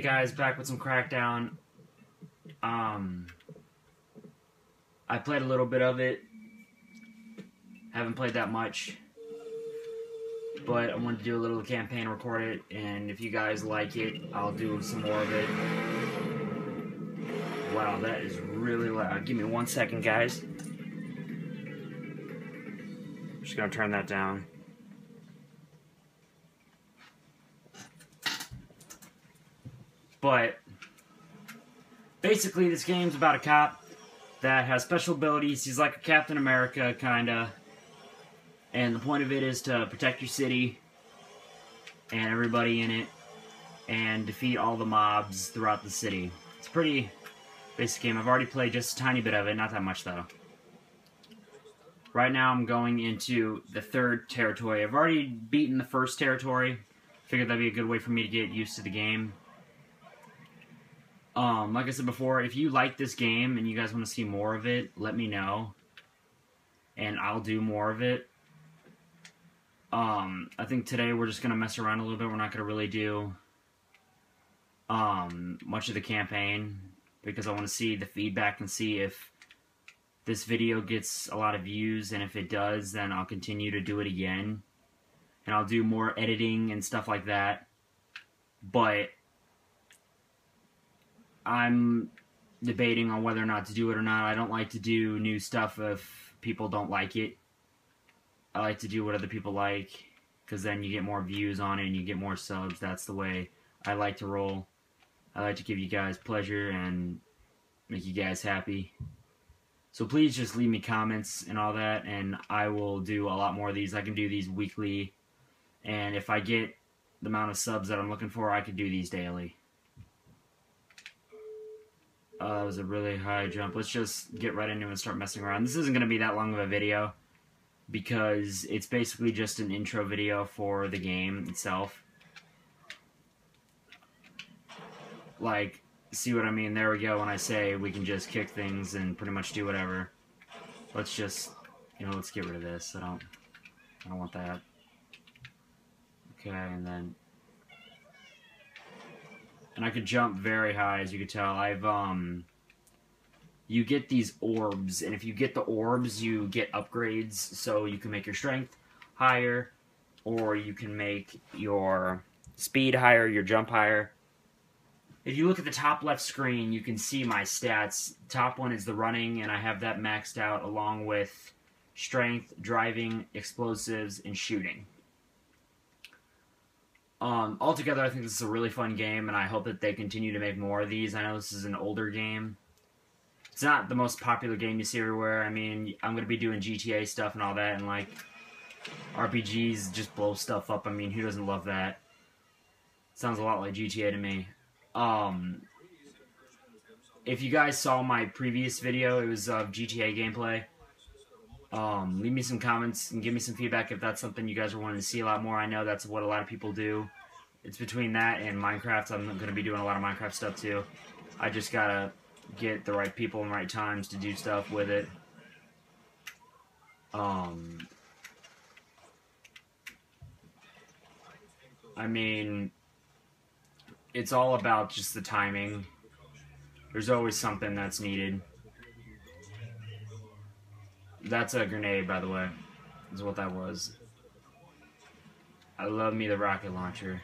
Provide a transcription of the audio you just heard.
guys, back with some Crackdown. Um, I played a little bit of it. Haven't played that much. But I wanted to do a little campaign, record it, and if you guys like it, I'll do some more of it. Wow, that is really loud. Give me one second, guys. Just gonna turn that down. But basically, this game's about a cop that has special abilities. He's like a Captain America, kinda. And the point of it is to protect your city and everybody in it and defeat all the mobs throughout the city. It's a pretty basic game. I've already played just a tiny bit of it, not that much though. Right now I'm going into the third territory. I've already beaten the first territory. Figured that'd be a good way for me to get used to the game. Um, like I said before, if you like this game and you guys want to see more of it, let me know. And I'll do more of it. Um, I think today we're just going to mess around a little bit. We're not going to really do um, much of the campaign because I want to see the feedback and see if this video gets a lot of views. And if it does, then I'll continue to do it again. And I'll do more editing and stuff like that. But I'm debating on whether or not to do it or not. I don't like to do new stuff if people don't like it. I like to do what other people like because then you get more views on it and you get more subs. That's the way I like to roll. I like to give you guys pleasure and make you guys happy. So please just leave me comments and all that, and I will do a lot more of these. I can do these weekly, and if I get the amount of subs that I'm looking for, I can do these daily. Uh, that was a really high jump. Let's just get right into it and start messing around. This isn't going to be that long of a video because it's basically just an intro video for the game itself. Like, see what I mean? There we go when I say we can just kick things and pretty much do whatever. Let's just, you know, let's get rid of this. I don't, I don't want that. Okay, and then and I could jump very high, as you can tell. I've, um, you get these orbs, and if you get the orbs, you get upgrades, so you can make your strength higher, or you can make your speed higher, your jump higher. If you look at the top left screen, you can see my stats. Top one is the running, and I have that maxed out along with strength, driving, explosives, and shooting. Um, altogether, I think this is a really fun game, and I hope that they continue to make more of these. I know this is an older game. It's not the most popular game you see everywhere. I mean, I'm going to be doing GTA stuff and all that, and, like, RPGs just blow stuff up. I mean, who doesn't love that? Sounds a lot like GTA to me. Um, if you guys saw my previous video, it was of GTA gameplay. Um, leave me some comments and give me some feedback if that's something you guys are wanting to see a lot more. I know that's what a lot of people do. It's between that and Minecraft. I'm going to be doing a lot of Minecraft stuff too. I just got to get the right people and right times to do stuff with it. Um, I mean, it's all about just the timing. There's always something that's needed. That's a grenade, by the way. Is what that was. I love me the rocket launcher.